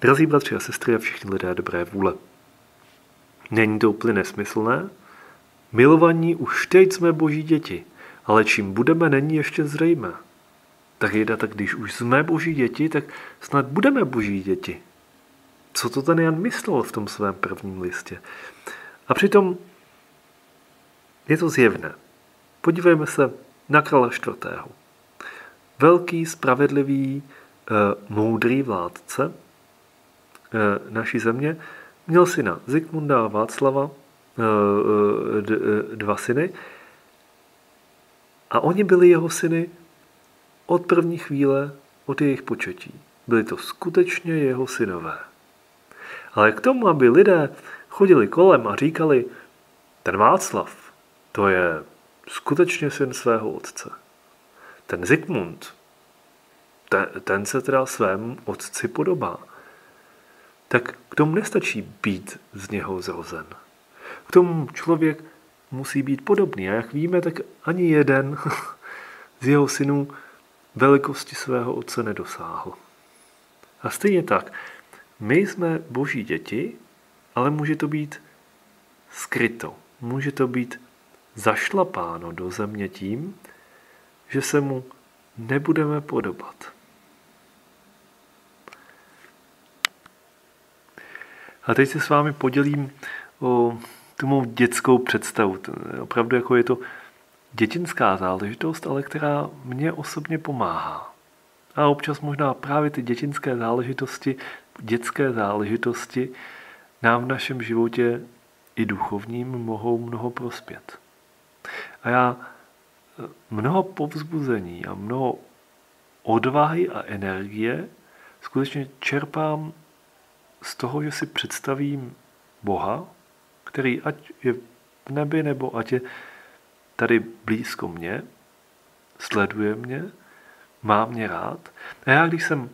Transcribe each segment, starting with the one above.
Drazí bratři a sestry a všichni lidé dobré vůle. Není to úplně nesmyslné? Milovaní už teď jsme boží děti, ale čím budeme, není ještě zřejmé. Tak jde, tak když už jsme boží děti, tak snad budeme boží děti. Co to ten Jan myslel v tom svém prvním listě? A přitom je to zjevné. Podívejme se na Krala čtvrtého. Velký, spravedlivý, eh, moudrý vládce naší země měl syna Zikmunda a Václava, eh, dva syny, a oni byli jeho syny od první chvíle, od jejich početí. Byli to skutečně jeho synové. Ale k tomu, aby lidé chodili kolem a říkali, ten Václav, to je skutečně syn svého otce. Ten Zikmund, ten, ten se teda svému otci podobá. Tak k tomu nestačí být z něho zrozen. K tomu člověk musí být podobný. A jak víme, tak ani jeden z jeho synů velikosti svého otce nedosáhl. A stejně tak, my jsme boží děti, ale může to být skryto. Může to být zašlapáno do země tím, že se mu nebudeme podobat. A teď se s vámi podělím o tu mou dětskou představu. Opravdu jako je to dětinská záležitost, ale která mě osobně pomáhá. A občas možná právě ty dětinské záležitosti, dětské záležitosti nám v našem životě i duchovním mohou mnoho prospět. A já eh, mnoho povzbuzení a mnoho odvahy a energie skutečně čerpám z toho, že si představím Boha, který ať je v nebi, nebo ať je tady blízko mě, sleduje mě, má mě rád. A já, když jsem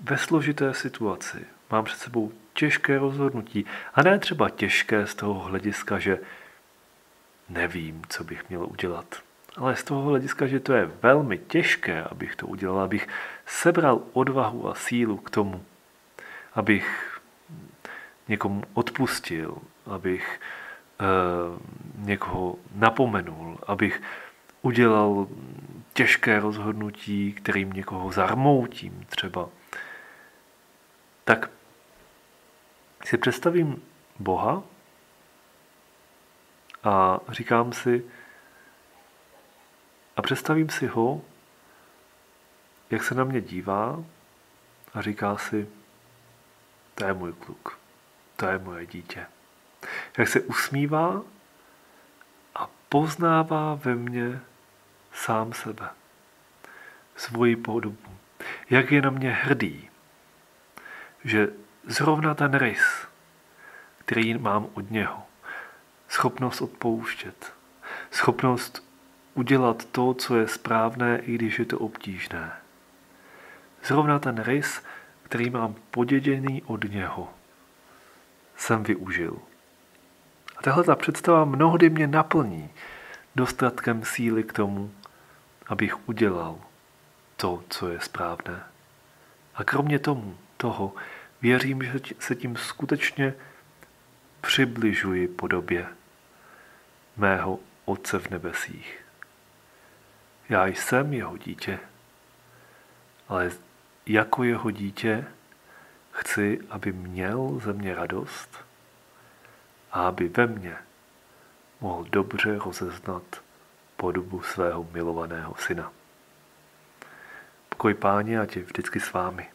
ve složité situaci, mám před sebou těžké rozhodnutí, a ne třeba těžké z toho hlediska, že nevím, co bych měl udělat, ale z toho hlediska, že to je velmi těžké, abych to udělal, abych sebral odvahu a sílu k tomu, abych někomu odpustil, abych e, někoho napomenul, abych udělal těžké rozhodnutí, kterým někoho zarmoutím třeba, tak si představím Boha a říkám si, a představím si ho, jak se na mě dívá a říká si, to je můj kluk, to je moje dítě. Jak se usmívá a poznává ve mně sám sebe, svoji podobu. Jak je na mě hrdý, že zrovna ten rys, který mám od něho, schopnost odpouštět, schopnost udělat to, co je správné, i když je to obtížné. Zrovna ten rys, který mám poděděný od něho, jsem využil. A tahle ta představa mnohdy mě naplní dostatkem síly k tomu, abych udělal to, co je správné. A kromě tomu, toho, věřím, že se tím skutečně přibližuji podobě mého Otce v nebesích. Já jsem jeho dítě, ale jako jeho dítě chci, aby měl ze mě radost a aby ve mně mohl dobře rozeznat podobu svého milovaného syna. Pokoj páně a tě vždycky s vámi.